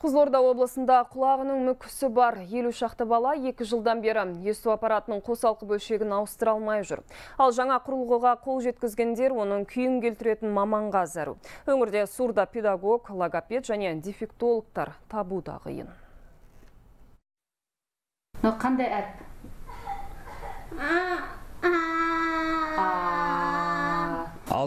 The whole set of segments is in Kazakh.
Қызылорда облысында құлағының мүкісі бар елу шақты бала екі жылдан бері есту аппаратының қосалқы бөлшегін ауыстыра алмай жүр. Ал жаңа құрылғыға қол жеткізгендер оның күйін келтіретін маманға зәру. Өңірде сурда педагог, логопед және дефектологтар табу да қиын. қандай әріп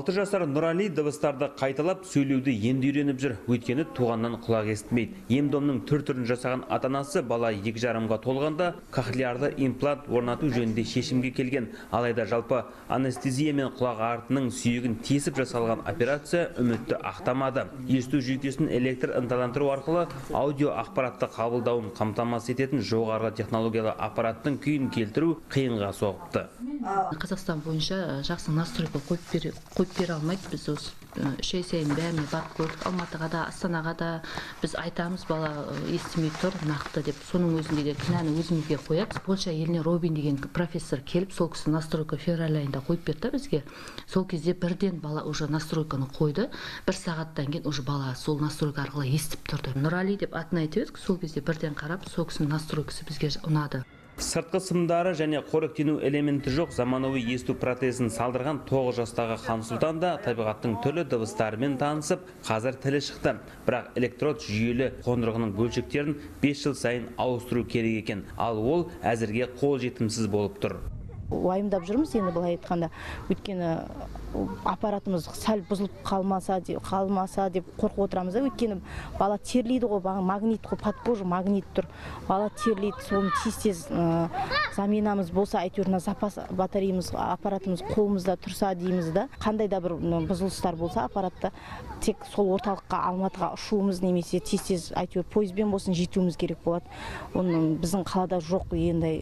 алты жасар нұрали дыбыстарды қайталап сөйлеуді енді үйреніп жүр. Өйткені туғаннан құлақ естімейді. Ем домның түр түрін жасаған ата анасы бала екі жарымға толғанда кохлеарлы имплант орнату жөнінде шешімге келген. Алайда жалпы анестезия мен құлақ артының сүйегін тесіп жасалған операция үмітті ақтамады. Есту жүйкесін электр ынталандыру арқылы аудио ақпаратты қабылдауын қамтамасыз ететін жоғары технологиялы аппараттың күйін келтіру қиынға соғыпты қазақстан бойынша жақсы настройка қойып бере алмайды біз осы үш сайын бәріне барып көрдік. Алматыға да астанаға да біз айтамыз бала естімей тұр нақты деп. Соның өзінде де кінәні өзімізге қояды. Польша еліне робин деген профессор келіп сол кісі настройка февраль айында қойып берді бізге. Сол кезде бірден бала уже настройканы қойды. Бір сағаттан кейін уже бала сол настройка арқылы естіп тұрды. Нұрали деп атын айтып едік. Сол кезде бірден қарап сол кісінің настройкасы бізге ұнады. Сыртқы сымдары және қоректену элементі жоқ заманауи есту протезін салдырған 9 жастағы хансұлтан да табиғаттың түрлі дыбыстарымен танысып қазір тілі шықты. Бірақ электрод жүйелі қондырғының бөлшектерін 5 жыл сайын ауыстыру керек екен. Ал ол әзірге қол жетімсіз болып тұр. Уайымдап жүрміз енді былай айтқанда. Өйткені аппаратымыз сәл бұзылып қалмаса деп қалмаса деп қорқып отырамыз да. Өйткені бала терлейді ғой бағана магнит қой под кожа магнит тұр. Бала терлейді соны тез тез заменамыз болса әйтеуір мына запас батареямыз аппаратымыз қолымызда тұрса дейміз да. Қандай да бір бұзылыстар болса аппаратта тек сол орталыққа алматыға ұшуымыз немесе тез тез әйтеуір пойызбен болсын жетуіміз керек болады. Оның біздің қалада жоқ енді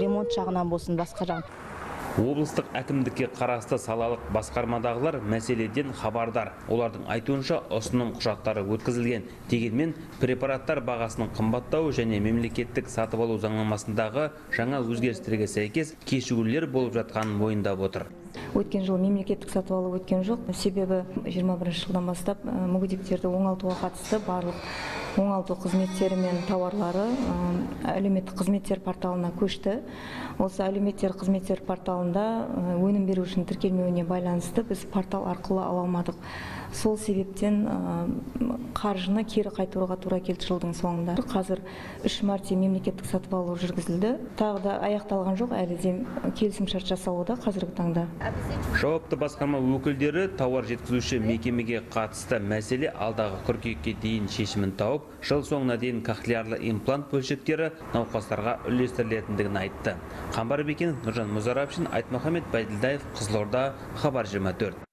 ремонт жағынан болсын басқа жағынан. Облыстық әкімдікке қарасты салалық басқармадағылар мәселеден хабардар. Олардың айтуынша ұсыным құжаттары өткізілген. Дегенмен препараттар бағасының қымбаттауы және мемлекеттік сатып алу заңнамасындағы жаңа өзгерістерге сәйкес кешігулер болып жатқанын мойындап отыр. Өткен жылы мемлекеттік сатып алу өткен жоқ. Себебі 21 жылдан бастап мүгедектерді оңалтуға қатысты барлық оңалту қызметтері мен тауарлары әлеуметтік қызметтер порталына көшті. Осы әлеуметтер қызметтер порталында өнім беру үшін тіркелмеуіне байланысты біз портал арқылы ала алмадық. Сол себептен қаржыны кері қайтаруға тура келді жылдың соңында. Қазір үш мәрте мемлекеттік сатып алу жүргізілді. Тағы да аяқталған жоқ әлі де келісімшарт жасалуда қазіргі таңда. Жауапты басқарма өкілдері тауар жеткізуші мекемеге қатысты мәселе алдағы қыркүйекке дейін шешімін тауып жыл соңына дейін кохлеарлы имплант бөлшектері науқастарға үлестірілетіндігін айтты. Қамбар бекенов нұржан мұзарапшин айтмахамед байділдаев қызылорда хабар 24